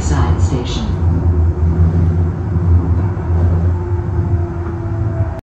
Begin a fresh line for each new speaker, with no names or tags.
Quayside Station.